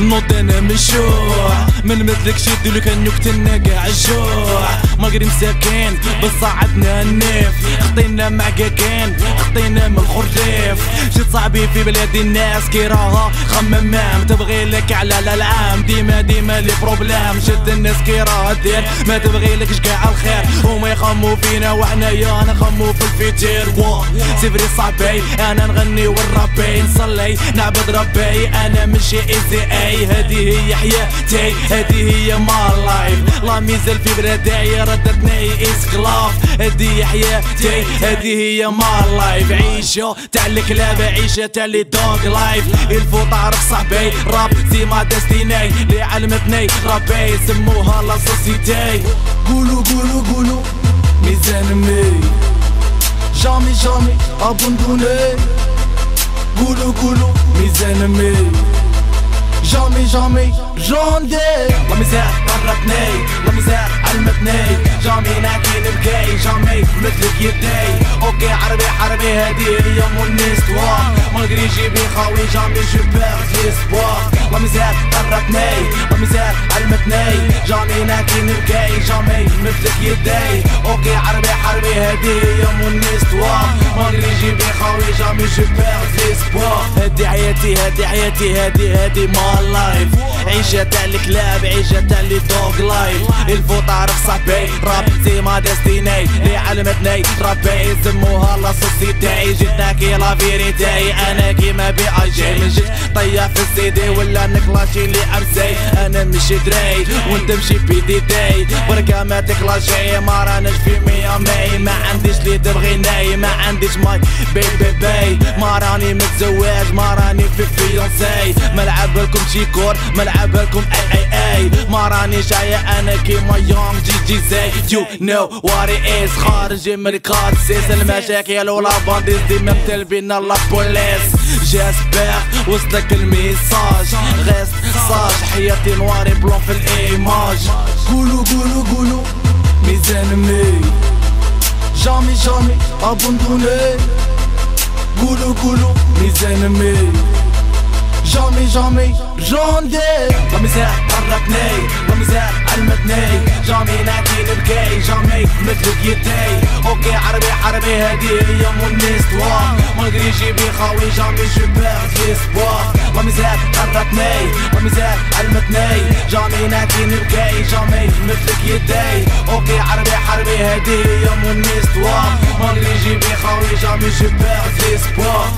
no tenemos show. من مثلك شد لك يقتلنا قاع الجوع. مغري مساكين بصعدنا النيف. خطينا مع كاكين خطينا من الخريف. جيت صاحبي في بلاد الناس كي راها خممام. تبغي لك على الالعام ديما ديما لي بروبلام. شد الناس كي راها دير ما تبغي لك كاع الخير. هما يخمو فينا وحنايا نخمو في الفيتير. سيفري صاحبي أنا نغني والربي نصلي نعبد ربي. أنا مشي ايزي إي. هذه هي حياتي. هذه هي مال لايف لا ميزال في بلادي ردتني اسكلاف هذه حياتي هذه هي مال لايف عيشة تاع الكلاب عيشة تاع لي دوغ لايف الفو تعرف صاحبي راب زي ما ديستيني اللي علمتني ربي سموها لا سوسيتي قولوا قولوا قولوا. ميزان مي. جامي جامي ابوندوني قولوا قولوا. ميزان مي. جامي جامي جوندي لا ميزان قربتني لا ميزان علمتني جامي ناكي نبكي جامي مثلك يدي أوكي عربي حربي هادي هي مون استوار مالغري جيبي خاوي جامي جو بيرد ليسبوار لا ميزان قربتني لا ميزان علمتني ناكي نبكي جامي مثلك يدي أوكي عربي حربي هادي هي مون استوار مالغري جيبي خاوي جامي جو ليسبوار هادي حياتي هادي حياتي هادي هادي مال لايف عيشة تاع الكلاب عيشة تاع لي دوغ لايف الفو تعرف صاحبي راب زي ما ديستيني اللي علمتني ربي يسموها لا سوسيتي جيتنا كي لا فيريتي أنا كيما بي اي جي من جيت طيح في السيدي ولا نكلاشي لي امسي أنا مشي دري وانت مشي بي دي دي بركة ما تكلاشي ما راناش في مية مي ما عنديش لي تبغيني ما عنديش ماي. بي بي بي ما راني متزوج ما راني في فيونسي ملعب لكم شيكور ملعب لكم أي أي أي. ما راني جاية أنا كيما يونغ جي جي زي. يو نو وات از خارج من الكارسيس المشاكل ولا بانديز ديما متلبينا لا بوليس. جاسبر وصلك الميساج. غيست صاج حياتي نواري بلون في الإيماج. قولوا قولوا قولوا. ميزان مي جامي جامي ابوندوني قولوا قولوا. ميزان مي جامي جامي. جوندي لا ميزان قربتني لا ميزان علمتني جامي ناكي نبكي جامي مثلك يدي أوكي عربي حربي هادي هي مون استوار مالغري جيبي خاوي جامي جو بيرد ليسبوار لا ميزان قربتني لا ميزان علمتني جامي ناكي نبكي جامي مثلك يدي أوكي عربي حربي هادي هي مون استوار مالغري جيبي خاوي جامي جو بيرد ليسبوار